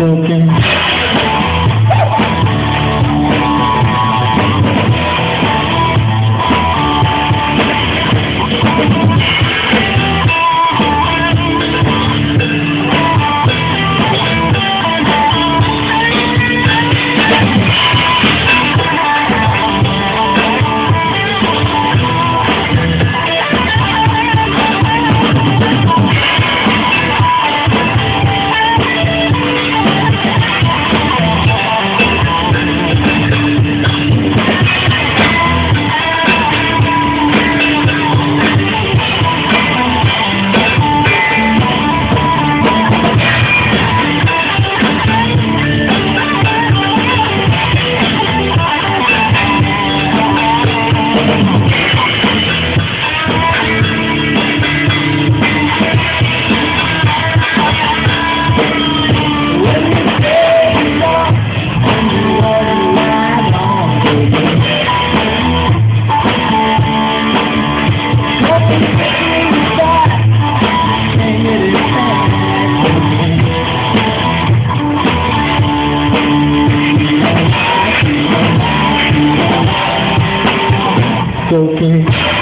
broken. okay.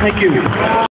Thank you.